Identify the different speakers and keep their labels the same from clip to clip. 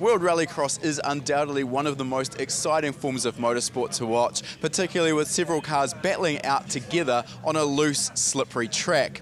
Speaker 1: World Rallycross is undoubtedly one of the most exciting forms of motorsport to watch, particularly with several cars battling out together on a loose, slippery track.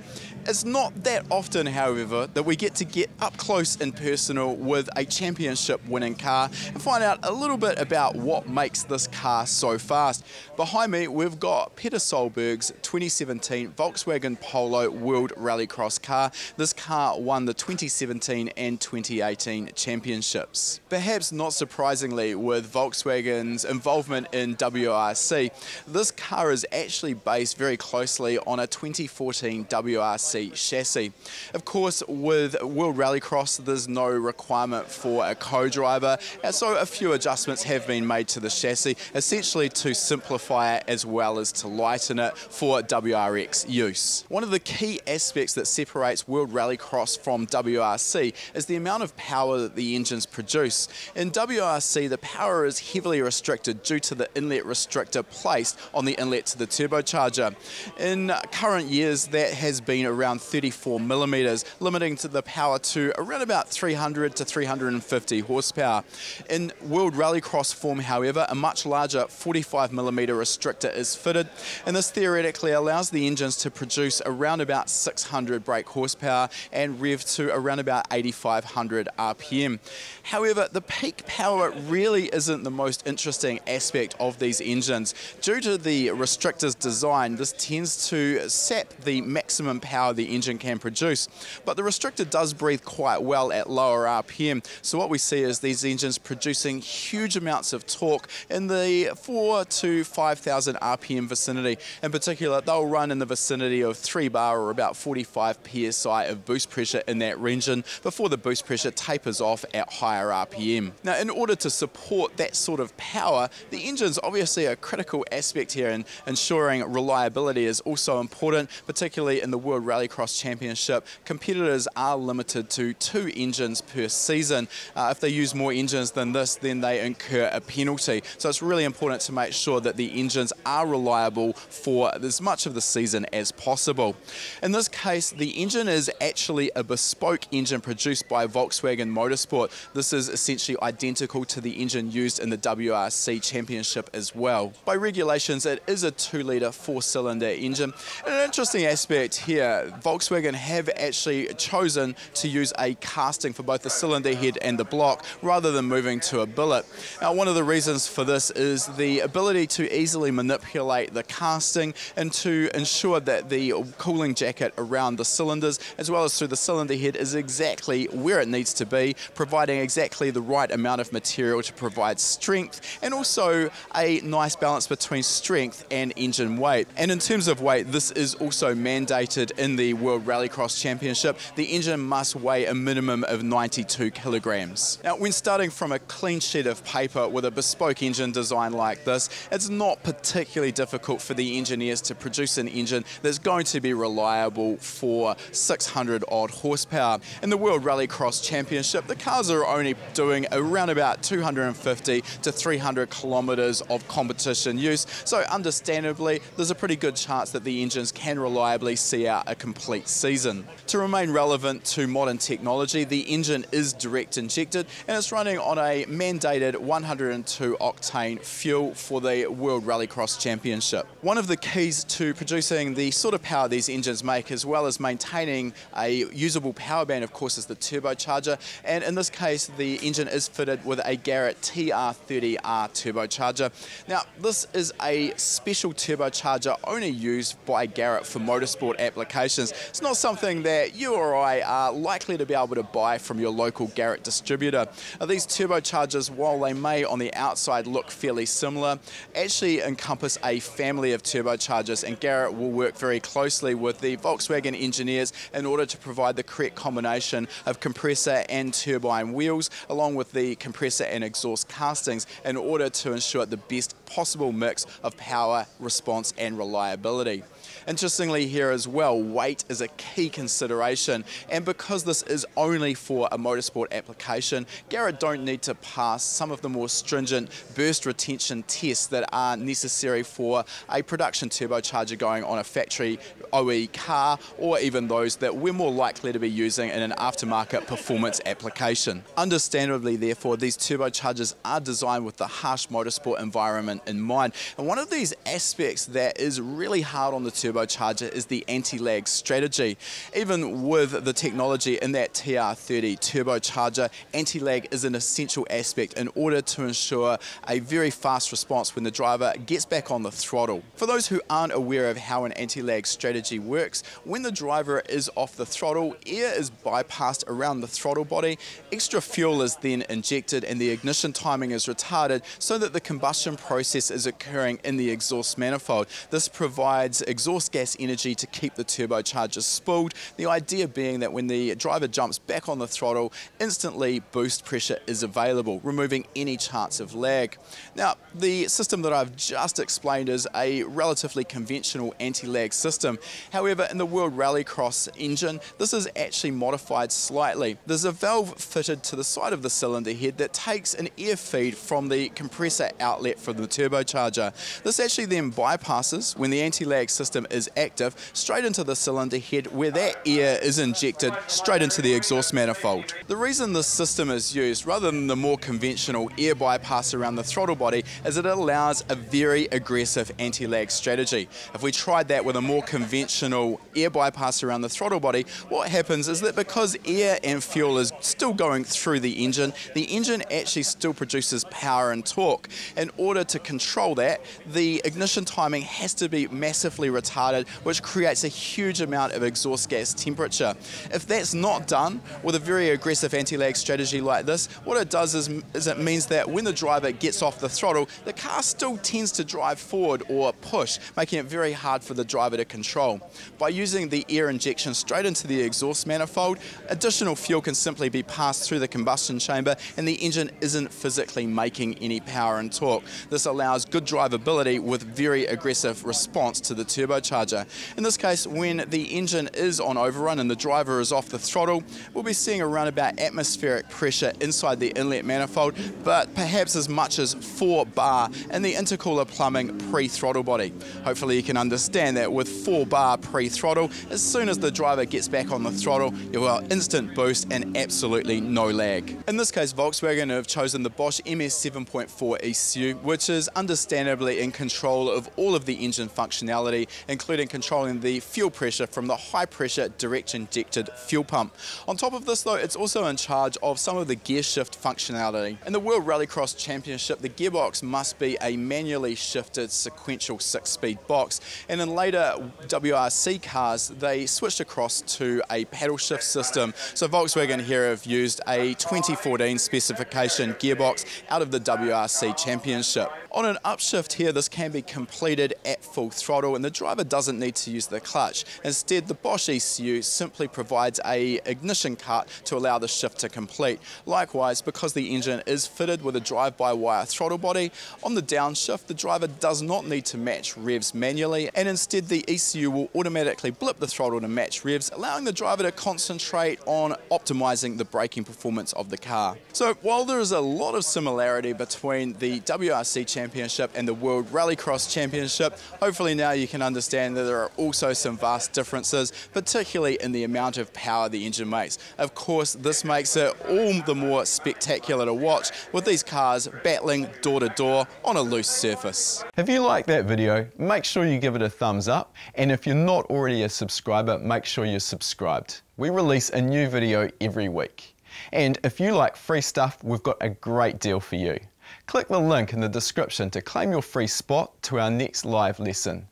Speaker 1: It's not that often, however, that we get to get up close and personal with a championship winning car and find out a little bit about what makes this car so fast. Behind me, we've got Petter Solberg's 2017 Volkswagen Polo World Rallycross car. This car won the 2017 and 2018 championships. Perhaps not surprisingly, with Volkswagen's involvement in WRC, this car is actually based very closely on a 2014 WRC chassis. Of course, with World Rallycross, there's no requirement for a co-driver, and so a few adjustments have been made to the chassis, essentially to simplify it as well as to lighten it for WRX use. One of the key aspects that separates World Rallycross from WRC is the amount of power that the engines produce. In WRC, the power is heavily restricted due to the inlet restrictor placed on the inlet to the turbocharger. In current years, that has been around around 34 millimeters, limiting to the power to around about 300 to 350 horsepower. In World Rallycross form, however, a much larger 45 millimeter restrictor is fitted, and this theoretically allows the engines to produce around about 600 brake horsepower and rev to around about 8500 RPM. However, the peak power really isn't the most interesting aspect of these engines. Due to the restrictor's design, this tends to sap the maximum power the engine can produce. But the restrictor does breathe quite well at lower RPM. So what we see is these engines producing huge amounts of torque in the 4 to 5,000 RPM vicinity. In particular, they'll run in the vicinity of 3 bar or about 45 psi of boost pressure in that region before the boost pressure tapers off at higher RPM. Now, in order to support that sort of power, the engine's obviously a critical aspect here and ensuring reliability is also important, particularly in the World Rally Rallycross Championship, competitors are limited to two engines per season. Uh, if they use more engines than this, then they incur a penalty. So it's really important to make sure that the engines are reliable for as much of the season as possible. In this case, the engine is actually a bespoke engine produced by Volkswagen Motorsport. This is essentially identical to the engine used in the WRC Championship as well. By regulations, it is a 2-litre 4-cylinder engine. And an interesting aspect here, Volkswagen have actually chosen to use a casting for both the cylinder head and the block rather than moving to a billet. Now, one of the reasons for this is the ability to easily manipulate the casting and to ensure that the cooling jacket around the cylinders as well as through the cylinder head is exactly where it needs to be, providing exactly the right amount of material to provide strength and also a nice balance between strength and engine weight. And in terms of weight, this is also mandated in the World Rallycross Championship, the engine must weigh a minimum of 92 kilograms. Now, when starting from a clean sheet of paper with a bespoke engine design like this, it's not particularly difficult for the engineers to produce an engine that's going to be reliable for 600 odd horsepower. In the World Rallycross Championship, the cars are only doing around about 250 to 300 kilometers of competition use, so understandably, there's a pretty good chance that the engines can reliably see out a complete season. To remain relevant to modern technology, the engine is direct injected and it's running on a mandated 102 octane fuel for the World Rallycross Championship. One of the keys to producing the sort of power these engines make as well as maintaining a usable power band of course is the turbocharger and in this case the engine is fitted with a Garrett TR30R turbocharger. Now this is a special turbocharger only used by Garrett for motorsport applications it's not something that you or I are likely to be able to buy from your local Garrett distributor. Now, these turbochargers, while they may on the outside look fairly similar, actually encompass a family of turbochargers and Garrett will work very closely with the Volkswagen engineers in order to provide the correct combination of compressor and turbine wheels along with the compressor and exhaust castings in order to ensure the best possible mix of power, response and reliability. Interestingly here as well, weight is a key consideration and because this is only for a motorsport application, Garrett don't need to pass some of the more stringent burst retention tests that are necessary for a production turbocharger going on a factory OE car or even those that we're more likely to be using in an aftermarket performance application. Understandably therefore these turbochargers are designed with the harsh motorsport environment in mind and one of these aspects that is really hard on the turbocharger is the anti-lag strategy. Even with the technology in that TR30 turbocharger, anti-lag is an essential aspect in order to ensure a very fast response when the driver gets back on the throttle. For those who aren't aware of how an anti-lag strategy works, when the driver is off the throttle, air is bypassed around the throttle body, extra fuel is then injected and the ignition timing is retarded so that the combustion process is occurring in the exhaust manifold. This provides exhaust gas energy to keep the turbocharger spooled, the idea being that when the driver jumps back on the throttle, instantly boost pressure is available, removing any chance of lag. Now, the system that I've just explained is a relatively conventional anti-lag system. However, in the World Rallycross engine, this is actually modified slightly. There's a valve fitted to the side of the cylinder head that takes an air feed from the compressor outlet for the turbocharger. This actually then bypasses, when the anti-lag system is active, straight into the cylinder head where that air is injected straight into the exhaust manifold. The reason this system is used, rather than the more conventional air bypass around the throttle body, is it allows a very aggressive anti-lag strategy. If we tried that with a more conventional air bypass around the throttle body, what happens is that because air and fuel is still going through the engine, the engine actually still produces power and torque. In order to control that, the ignition timing has to be massively retarded, which creates a huge amount of exhaust gas temperature. If that's not done with a very aggressive anti-lag strategy like this, what it does is, is it means that when the driver gets off the throttle, the car still tends to drive forward or push, making it very hard for the driver to control. By using the air injection straight into the exhaust manifold, additional fuel can simply be passed through the combustion chamber and the engine isn't physically making any power and torque. This allows good drivability with very aggressive response to the turbocharger. In this case, when the engine is on overrun and the driver is off the throttle, we'll be seeing around about atmospheric pressure inside the inlet manifold, but perhaps as much as 4 bar in the intercooler plumbing pre-throttle body. Hopefully you can understand that with 4 bar pre-throttle, as soon as the driver gets back on the throttle, you'll have instant boost and absolutely no lag. In this case, Volkswagen have chosen the Bosch MS 7.4 ECU, which is understandably in control of all of the engine functionality, including controlling the fuel pressure from the high pressure direct injected fuel pump. On top of this though, it's also in charge of some of the gear shift functionality. In the World Rallycross Championship, the gearbox must be a manually shifted sequential six-speed box, and in later WRC cars, they switched across to a paddle shift system. So Volkswagen here have used a 2014 specification gearbox out of the WRC Championship. On an upshift here, this can be completed at full throttle and the driver doesn't need to use the clutch. Instead, the Bosch ECU simply provides a ignition cut to allow the shift to complete. Likewise, because the engine is fitted with a drive-by-wire throttle body, on the downshift, the driver does not need to match revs manually and instead the ECU will automatically blip the throttle to match revs, allowing the driver to concentrate on optimizing the braking performance of the car. So while there is a lot of similarity between the WRC Championship and the World Rallycross Championship, hopefully now you can understand that there are also some vast differences, particularly in the amount of power the engine makes. Of course, this makes it all the more spectacular to watch with these cars battling door to door on a loose surface.
Speaker 2: If you like that video, make sure you give it a thumbs up, and if you're not already a subscriber, make sure you're subscribed. We release a new video every week. And if you like free stuff, we've got a great deal for you. Click the link in the description to claim your free spot to our next live lesson.